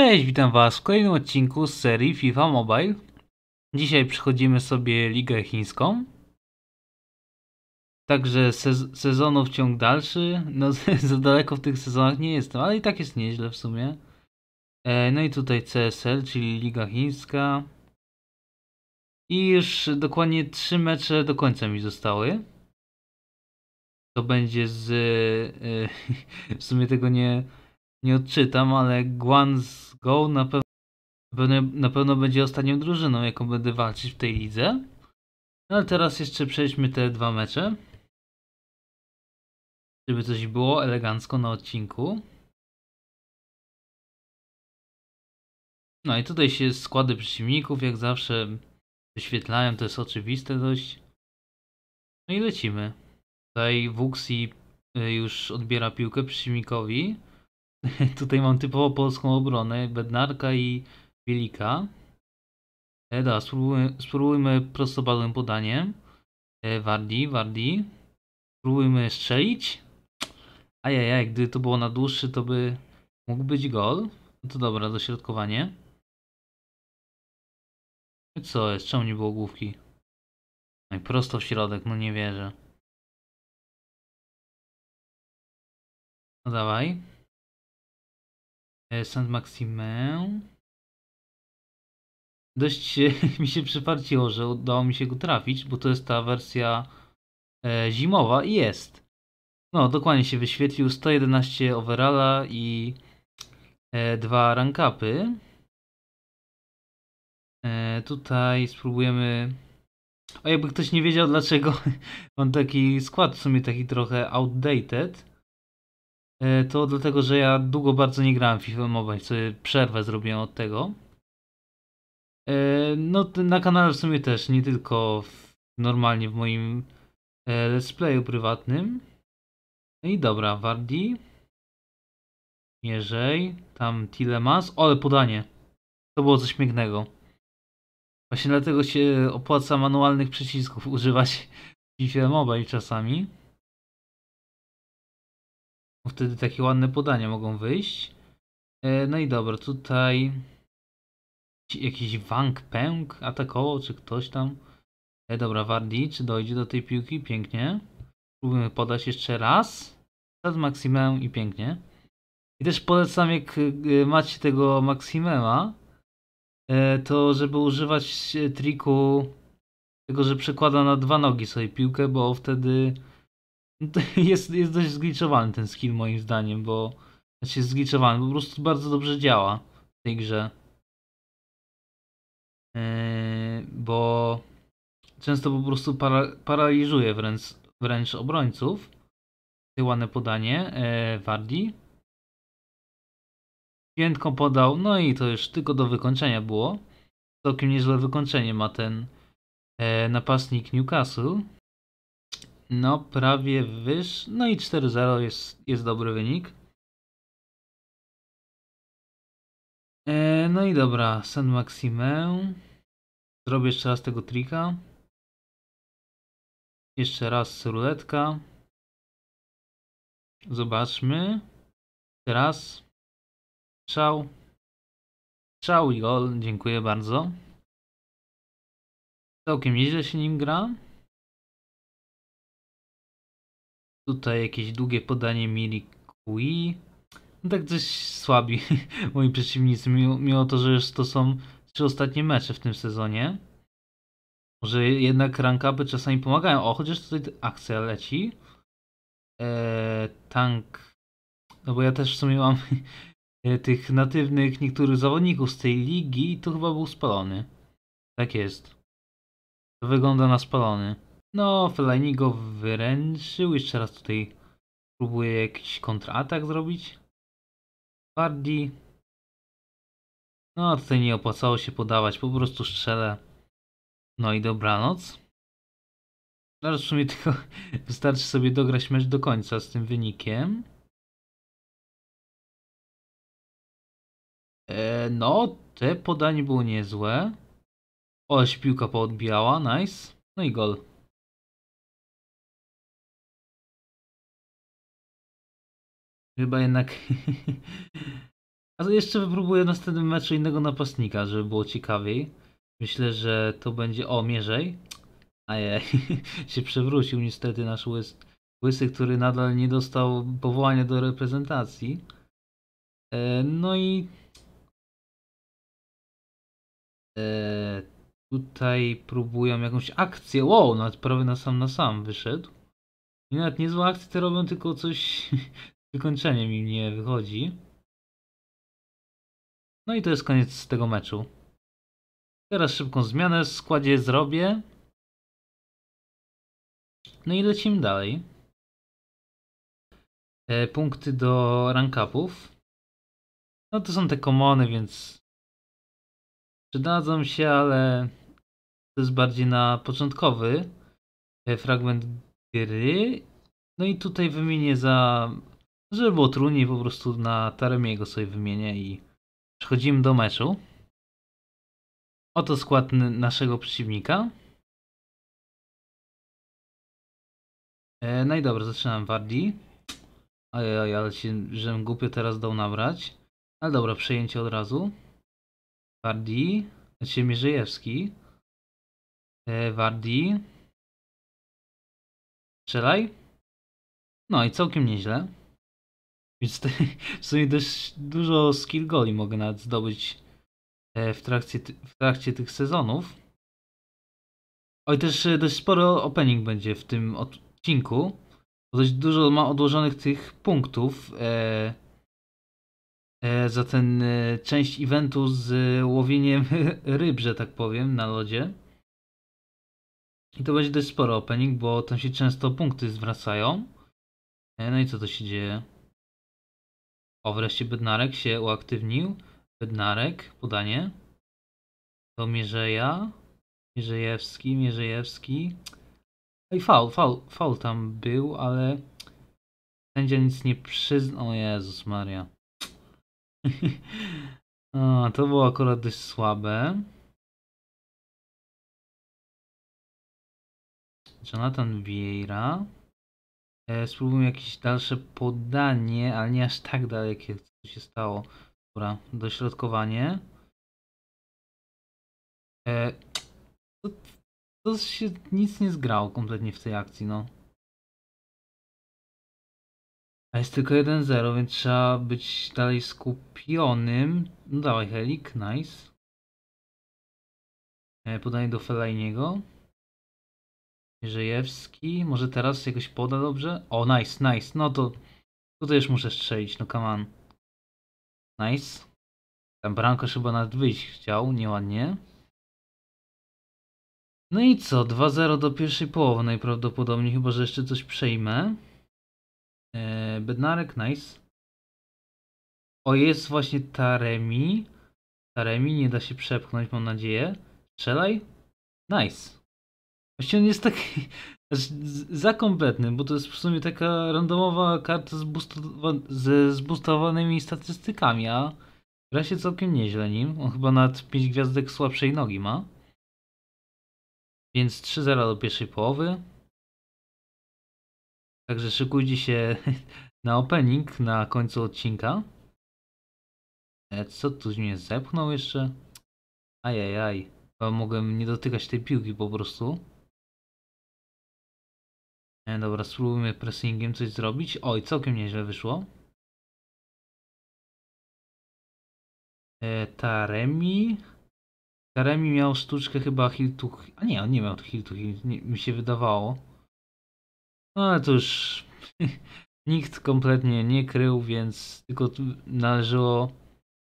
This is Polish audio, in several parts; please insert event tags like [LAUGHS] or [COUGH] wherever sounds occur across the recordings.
Cześć, witam Was w kolejnym odcinku z serii FIFA Mobile. Dzisiaj przechodzimy sobie Ligę Chińską. Także sez sezonów ciąg dalszy. No [LAUGHS] za daleko w tych sezonach nie jestem, ale i tak jest nieźle w sumie. E, no i tutaj CSL, czyli Liga Chińska. I już dokładnie trzy mecze do końca mi zostały. To będzie z... E, [LAUGHS] w sumie tego nie nie odczytam, ale Guangzhou na pewno, na pewno będzie ostatnią drużyną, jaką będę walczyć w tej lidze. No ale teraz jeszcze przejdźmy te dwa mecze. Żeby coś było elegancko na odcinku. No i tutaj się składy przeciwników jak zawsze wyświetlają, to jest oczywiste dość. No i lecimy. Tutaj Wuxi y, już odbiera piłkę przeciwnikowi. [LAUGHS] Tutaj mam typowo polską obronę, Bednarka i Wielika. E, da, spróbujmy, spróbujmy prostopadłym podaniem. E, Wardi, Wardi. Spróbujmy strzelić. Ajajaj, gdyby to było na dłuższy, to by mógł być gol. No to dobra, dośrodkowanie. I co jest? Czemu nie było główki? No i prosto w środek, no nie wierzę. No dawaj. Saint-Maximin. Dość [LAUGHS] mi się przyparciło, że udało mi się go trafić, bo to jest ta wersja e, zimowa i jest. No, dokładnie się wyświetlił 111 overalla i e, dwa rankapy. E, tutaj spróbujemy. O, jakby ktoś nie wiedział dlaczego [LAUGHS] mam taki skład w sumie taki trochę outdated. E, to dlatego, że ja długo bardzo nie grałem w FIFA Mobile, sobie przerwę zrobiłem od tego. E, no na kanale w sumie też, nie tylko w, normalnie w moim e, let's playu prywatnym. No i dobra, Wardi. Mierzej, tam Tilemans. O, ale podanie. To było coś pięknego. Właśnie dlatego się opłaca manualnych przycisków [LAUGHS] używać w FIFA Mobile czasami. Wtedy takie ładne podania mogą wyjść. E, no i dobra, tutaj jakiś Wang Pęk atakował, czy ktoś tam. E, dobra, Wardi, czy dojdzie do tej piłki? Pięknie. Spróbujemy podać jeszcze raz. Teraz Maximem i pięknie. I też polecam, jak e, macie tego Maximema, to żeby używać triku tego, że przekłada na dwa nogi sobie piłkę, bo wtedy [LAUGHS] jest, jest dość zgliczowany ten skill moim zdaniem, bo znaczy jest zgliczowany, po prostu bardzo dobrze działa w tej grze. Yy, bo często po prostu para, paraliżuje wręcz, wręcz obrońców. Ładne podanie. Yy, Wardi. Podał, no i to już tylko do wykończenia było. Całkiem niezłe wykończenie ma ten yy, napastnik Newcastle. No, prawie wyż. No i 4-0 jest, jest dobry wynik. E, no i dobra, San Maximę. Zrobię jeszcze raz tego trika. Jeszcze raz ruletka. Zobaczmy. Teraz. Strzał. Strzał i gol. Dziękuję bardzo. Całkiem nieźle się nim gra. Tutaj jakieś długie podanie Mili Kui. No tak dość słabi [LAUGHS] moi przeciwnicy, mimo, to, że już to są trzy ostatnie mecze w tym sezonie. Może jednak rankapy czasami pomagają. O, chociaż tutaj akcja leci. Eee, tank. No bo ja też w sumie mam [LAUGHS] tych natywnych niektórych zawodników z tej ligi i to chyba był spalony. Tak jest. To wygląda na spalony. No, Fellaini go wyręczył. Jeszcze raz tutaj próbuje jakiś kontratak zrobić. Bardi. No, tutaj nie opłacało się podawać. Po prostu strzelę. No i dobranoc. Teraz w sumie tylko [LAUGHS] wystarczy sobie dograć mecz do końca z tym wynikiem. E, no, te podanie było niezłe. Oleś piłka poodbijała, nice. No i gol. Chyba jednak [LAUGHS] A to jeszcze wypróbuję w następnym meczu innego napastnika, żeby było ciekawiej. Myślę, że to będzie... O, Mierzej. Ajej, [LAUGHS] się przewrócił niestety nasz łys, łysy, który nadal nie dostał powołania do reprezentacji. E, no i e, tutaj próbują jakąś akcję. Wow, nawet prawie na sam na sam wyszedł. I nawet niezłe akcje te robią, tylko coś z wykończeniem im nie wychodzi. No i to jest koniec tego meczu. Teraz szybką zmianę w składzie zrobię. No i lecimy dalej. E, punkty do rank upów. No to są te komony, więc przydadzą się, ale to jest bardziej na początkowy e, fragment gry. No i tutaj wymienię za, żeby było trudniej, po prostu na Taremiego sobie wymienię i przechodzimy do meczu. Oto skład naszego przeciwnika. E, no i dobra, zaczynam Wardi. Ojej, ale się, żem głupio teraz dał nabrać. Ale dobra, przejęcie od razu. Wardi. Znaczy Mierzejewski. E, Wardi. Strzelaj. No i całkiem nieźle. Więc w sumie dość dużo skill goli mogę nawet zdobyć e, w trakcie, w trakcie tych sezonów. Oj, też e, dość sporo opening będzie w tym odcinku. Dość dużo ma odłożonych tych punktów e, e, za ten e, część eventu z łowieniem [LAUGHS] ryb, że tak powiem, na lodzie. I to będzie dość sporo opening, bo tam się często punkty zwracają. E, no i co to się dzieje? O, wreszcie Bednarek się uaktywnił. Bednarek, podanie. Do Mierzeja. Mierzejewski, Mierzejewski. No i faul, faul, faul tam był, ale sędzia nic nie przyznał. O Jezus Maria. [LAUGHS] o, to było akurat dość słabe. Jonathan Vieira. E, spróbujmy jakieś dalsze podanie, ale nie aż tak dalekie, co się stało. Dobra, dośrodkowanie. E, to, to się nic nie zgrało kompletnie w tej akcji, no. A jest tylko 1-0, więc trzeba być dalej skupionym. No dawaj Helik, nice. E, podanie do Felajniego. Mierzejewski, może teraz jakoś poda dobrze? O, nice, nice, no to tutaj już muszę strzelić, no come on. Nice. Tam Brankosz chyba nawet wyjść chciał, nieładnie. No i co, 2-0 do pierwszej połowy najprawdopodobniej, chyba że jeszcze coś przejmę. Eee, Bednarek, nice. O, jest właśnie Taremi. Taremi, nie da się przepchnąć, mam nadzieję. Strzelaj. Nice. Właściwie on jest taki za kompletny, bo to jest w sumie taka randomowa karta z ze zboostowanymi statystykami, a gra się całkiem nieźle nim. On chyba nawet 5 gwiazdek słabszej nogi ma. Więc 3-0 do pierwszej połowy. Także szykujcie się [LAUGHS] na opening na końcu odcinka. E, co tu mnie zepchnął jeszcze? Ajajaj. Chyba mogłem nie dotykać tej piłki po prostu. E, dobra, spróbujmy pressingiem coś zrobić. Oj, całkiem nieźle wyszło. E, Taremi. Taremi miał sztuczkę chyba to... A nie, on nie miał nie, mi się wydawało. No ale to już [LAUGHS] nikt kompletnie nie krył, więc tylko należało,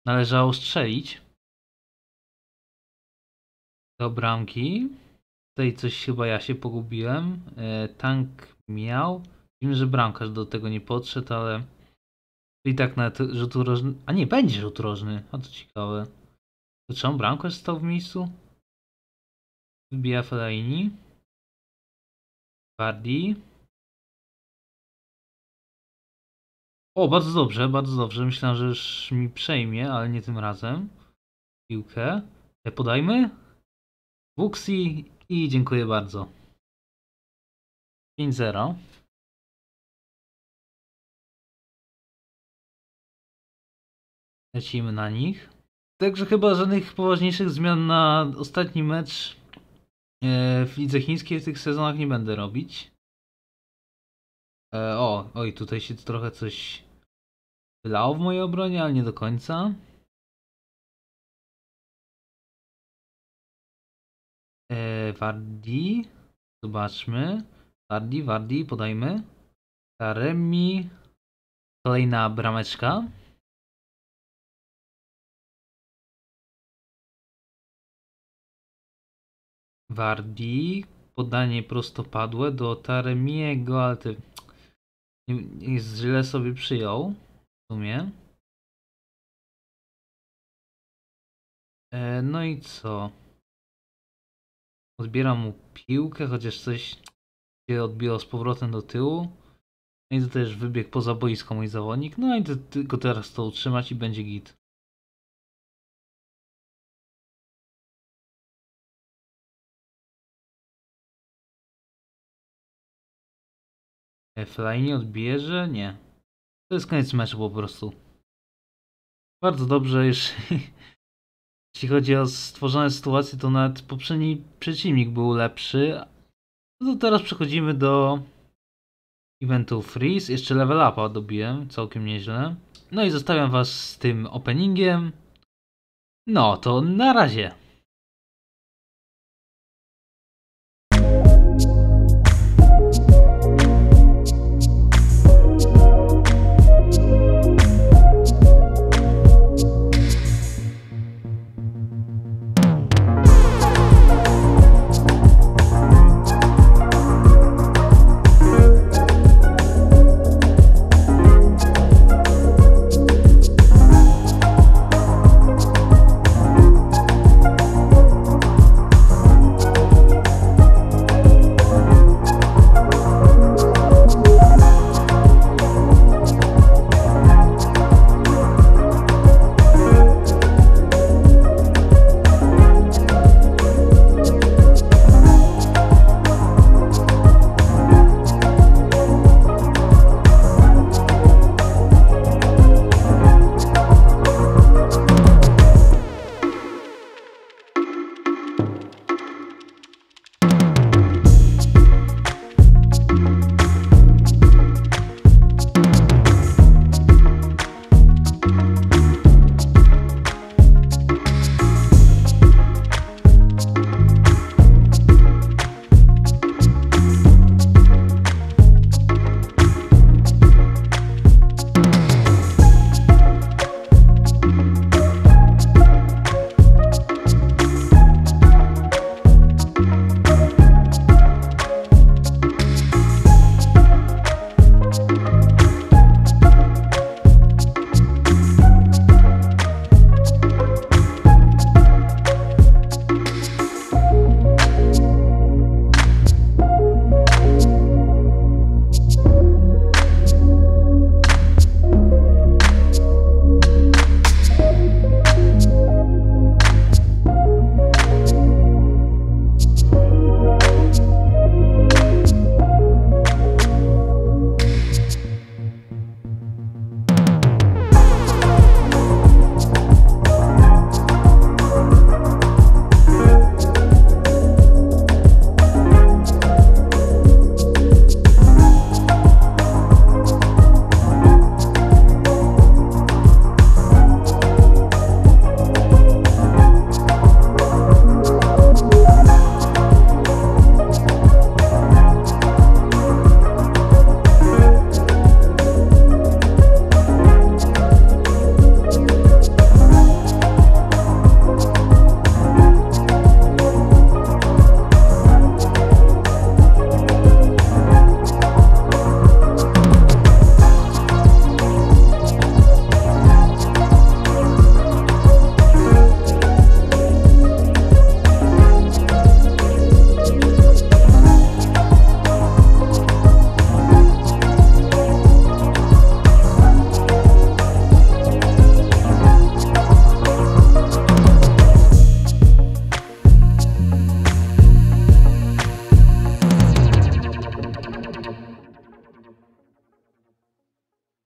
należało strzelić do bramki. Tutaj coś chyba ja się pogubiłem. E, tank miał. Wiem, że bramkarz do tego nie podszedł, ale i tak nawet rzut rożny. A nie, będzie rzut rożny. A to ciekawe. To czemu bramkarz stał w miejscu? Wybija Fellaini. Bardi. O, bardzo dobrze, bardzo dobrze. Myślałem, że już mi przejmie, ale nie tym razem. Piłkę. E, podajmy. Wuxi i dziękuję bardzo. 5-0. Lecimy na nich. Także chyba żadnych poważniejszych zmian na ostatni mecz e, w lidze chińskiej w tych sezonach nie będę robić. E, o, oj, tutaj się trochę coś wylało w mojej obronie, ale nie do końca. E, Wardi. Zobaczmy. Wardi, Wardi, podajmy. Taremi. Kolejna brameczka. Wardi. Podanie prostopadłe do Taremiego, ale ty źle sobie przyjął. W sumie. E, no i co? Odbieram mu piłkę, chociaż coś się odbiło z powrotem do tyłu. No i to też wybieg poza boisko mój zawodnik. No i to, tylko teraz to utrzymać i będzie git. Fly nie odbierze? Nie. To jest koniec meczu po prostu. Bardzo dobrze, już jeśli chodzi o stworzone sytuacje, to nawet poprzedni przeciwnik był lepszy. No to teraz przechodzimy do eventu Freeze. Jeszcze level upa dobiłem, całkiem nieźle. No i zostawiam was z tym openingiem. No to na razie.